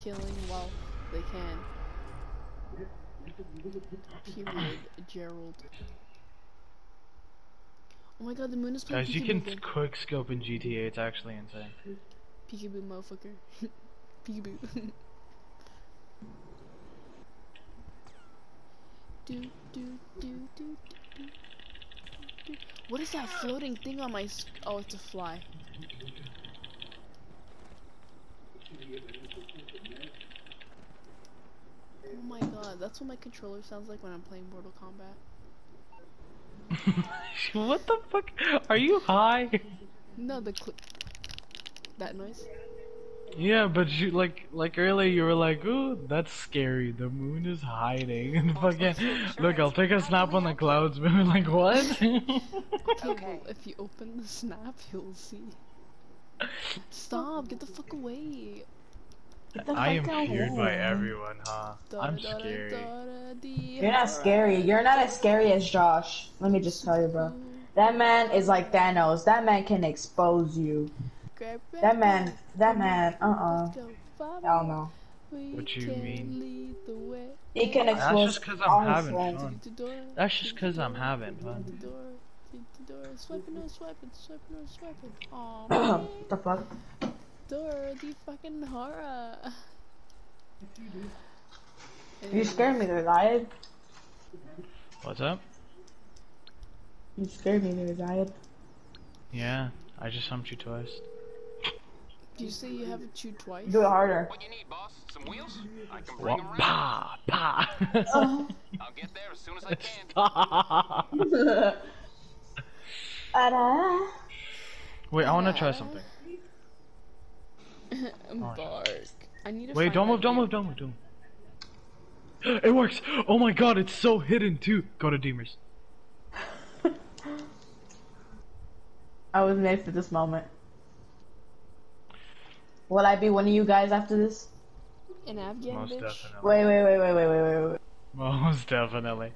killing while they can. Period, Gerald. Oh my god, the moon is playing Guys, you can again. quick scope in GTA. It's actually insane. Peekaboo, motherfucker. Peekaboo. do, do, do, do, do, do. What is that floating thing on my Oh, it's a fly. Oh my god, that's what my controller sounds like when I'm playing Mortal Kombat. what the fuck? Are you high? No, the cl- that noise. Yeah, but you like like earlier you were like, "Ooh, that's scary. The moon is hiding." And fucking look, I'll take a snap on the clouds. We were like, "What?" Okay, well, if you open the snap, you'll see. Stop! Get the fuck away! Get the I am fuck feared by everyone, huh? I'm scary. You're not scary. You're not as scary as Josh. Let me just tell you, bro. That man is like Thanos. That man can expose you. Grab, grab, That man, that man, uh-uh. Let's go, Bobby. Hell no. We What you can mean? lead the way. He can That's expose just 'cause I'm having friends. fun. To the door. That's just 'cause I'm having fun. The door. To the door. Swiping, swiping, swiping, swiping. Aw, man. what the fuck? Door, the fucking horror. You scared me there, Zayed. What's up? You scared me there, Zayed. Yeah, I just humped you twice. Do you say you haven't chewed twice? Do it harder. What you need, boss? Some wheels? I can bring What? 'em around. Pa pa. Uh-huh. I'll get there as soon as I can. Stop. Ta-da. Wait, I want to try something. Oh, Bark. I need to Wait, don't move, don't move, don't move, don't move. It works! Oh my god, it's so hidden too! Go to Deemers. I was made for this moment. Will I be one of you guys after this? An Afghan Most bitch? definitely. Wait, wait, wait, wait, wait, wait, wait, wait. Most definitely.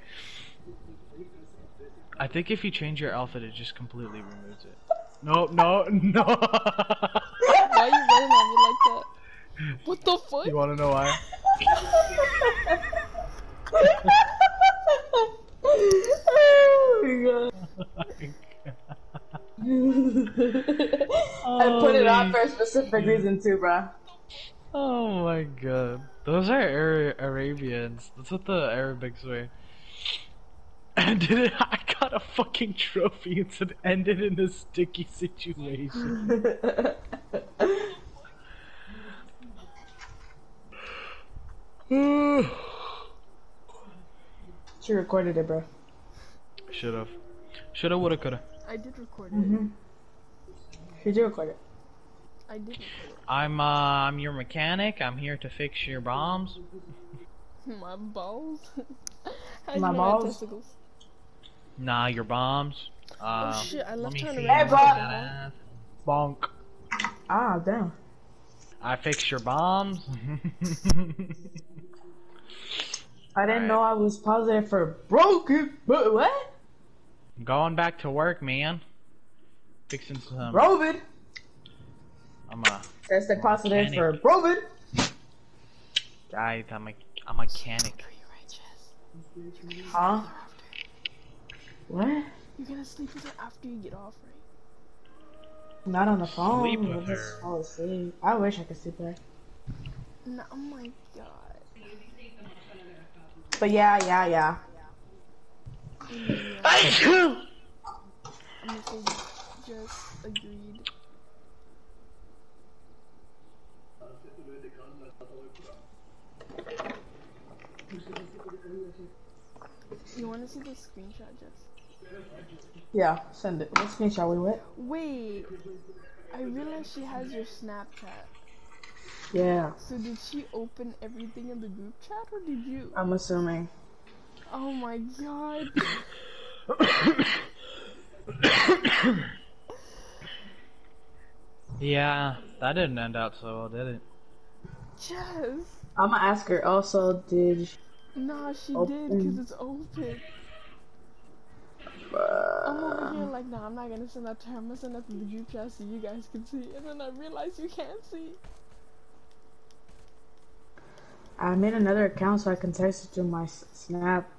I think if you change your outfit, it just completely removes it. No, no, no! Why are you running at me like that? What the fuck? you wanna know why? oh my god. I put it on for a specific reason too, bro. Oh my god. Those are Ara- Arabians. That's what the Arabics were. And did it, I got a fucking trophy and said ended in a sticky situation. she recorded it, bro. Should've. Shoulda, woulda, coulda. I did record it. Mm-hmm. She did record it. I did I'm, uh, I'm your mechanic. I'm here to fix your bombs. My balls. How'd My you know I balls? testicles? Nah, your bombs. Uh, oh shit, I let left me her in see Hey, bro. Bonk. Ah, damn. I fix your bombs. I didn't Alright. know I was positive for broken, but what? Going back to work, man. Fixing some. Rovid. I'm a That's the positive Mechanic. for Rovid. guy. I'm a, I'm a mechanic. Are you righteous? Huh? What? You're gonna sleep with her after you get off, right? Not on the phone. Sleep with her. fall asleep. I wish I could sleep with her. No, oh my god. But yeah, yeah, yeah. I'm just agreed. You wanna see the screenshot, Jess? Yeah, send it. What screenshot we with? Wait, I realized she has your Snapchat. Yeah, So did she open everything in the group chat, or did you? I'm assuming. Oh my god. Yeah, that didn't end out so well, did it? Jess. I'm gonna ask her also, did. Nah, she did, cause it's open. I'm over here like, no, I'm not gonna send that to her. I'm gonna send that to the group chat so you guys can see. And then I realize you can't see. I made another account so I can text it to my s- snap.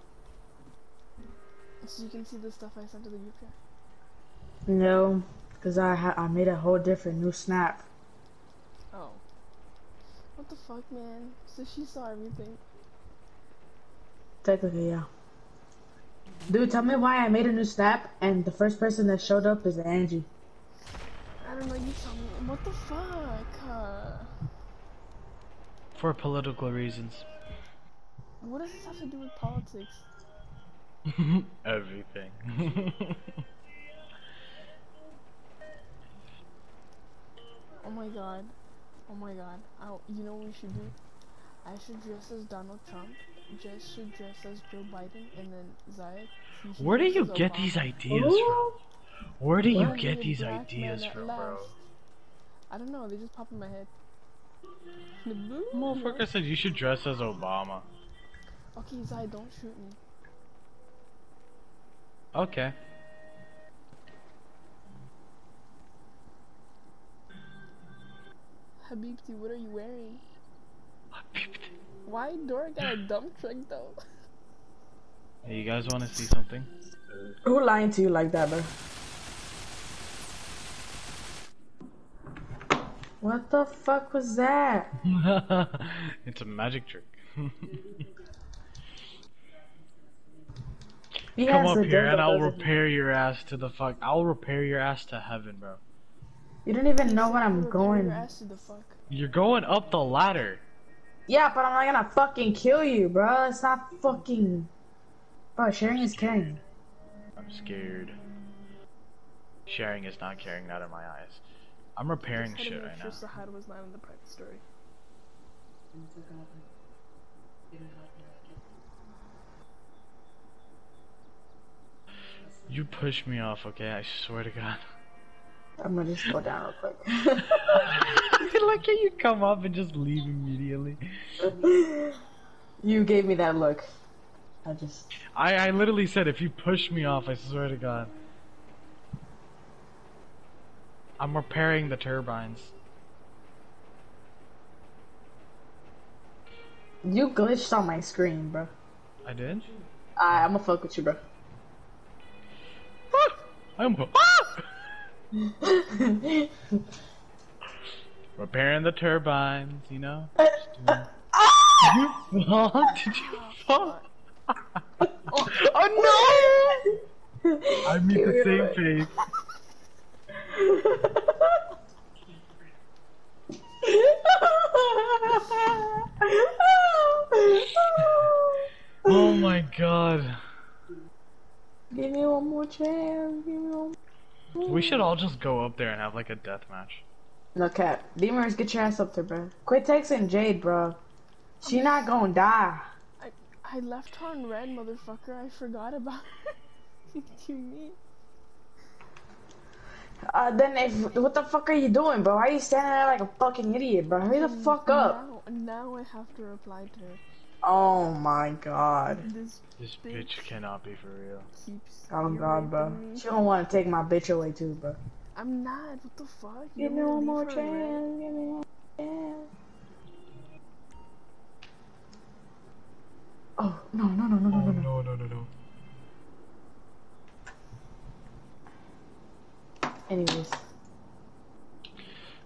So you can see the stuff I sent to the group chat. No, because I ha- I made a whole different new snap. Oh. What the fuck, man? So she saw everything. Technically, yeah. Dude, tell me why I made a new snap and the first person that showed up is Angie. I don't know, you tell me. What the fuck? Uh, For political reasons. what does this have to do with politics? Everything. Oh my god. Oh my god. I, you know what we should do? I should dress as Donald Trump. Jess should dress as Joe Biden, and then Zayek. Where do you get Obama. these ideas from? Where do you Why get these ideas from, bro? I don't know. They just pop in my head. Motherfucker said you should dress as Obama. Okay, Zay, don't shoot me. Okay. Habibti, what are you wearing? Why Dora got a dump truck though? Hey, you guys want to see something? Who lying to you like that, bro? What the fuck was that? it's a magic trick. He Come has up here and I'll repair your ass to the fuck. I'll repair your ass to heaven, bro. You don't even know what I'm going. Your ass to the fuck. You're going up the ladder. Yeah, but I'm not gonna fucking kill you, bro. It's not fucking. Bro, sharing is caring. I'm scared. Sharing is not caring out of my eyes. I'm repairing Just had to shit right sure now. Sahad was not in the private story. You push me off, okay? I swear to God. I'm gonna just go down real quick. Look at you come up and just leave immediately. you gave me that look. I just. I, I literally said if you push me off, I swear to God. I'm repairing the turbines. You glitched on my screen, bro. I did? I, I'ma fuck with you, bro. I'm ah! repairing the turbines, you know? Just doing- you fall? Did you uh, fall? oh no! I meet the same face. Oh my god. Give me one more chance. Give me one. We should all just go up there and have like a death match. No cap. Deemers, get your ass up there, bro. Quit texting Jade, bro. She not gonna die. I I left her on red, motherfucker. I forgot about her. you mean? Uh, then if what the fuck are you doing, bro? Why are you standing there like a fucking idiot, bro? Hurry the fuck up. Now, now I have to reply to her. Oh my god. This This bitch cannot be for real. keeps. Oh god, bro. irritating me. She don't want to take my bitch away too, bro. I'm not. What the fuck? You Give me one more leave her chance. Give me one chance. Oh no no no no no no no. no no no no. Anyways,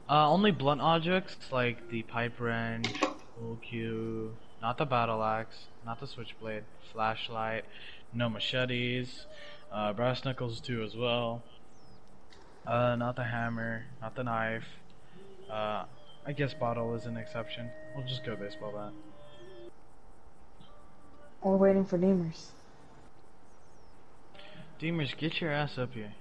Uh, only blunt objects like the pipe wrench, pool cue, not the battle axe, not the switchblade, flashlight, no machetes, uh, brass knuckles too as well. Uh, not the hammer, not the knife. Uh, I guess bottle is an exception. We'll just go baseball bat. we're waiting for Deemers. Deemers, get your ass up here.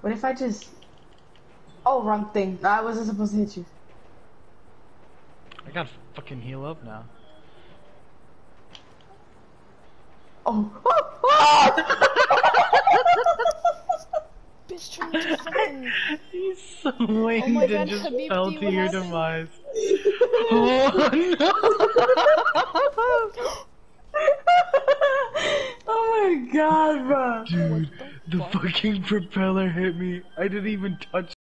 What if I just? Oh, wrong thing. I wasn't supposed to hit you. I gotta fucking heal up now. Oh. oh, Bitch trying to fucking. You swinged Oh my and God, just Habibti, fell to your happened? demise. oh no! oh my god, bro. Dude, the the fucking propeller hit me. I didn't even touch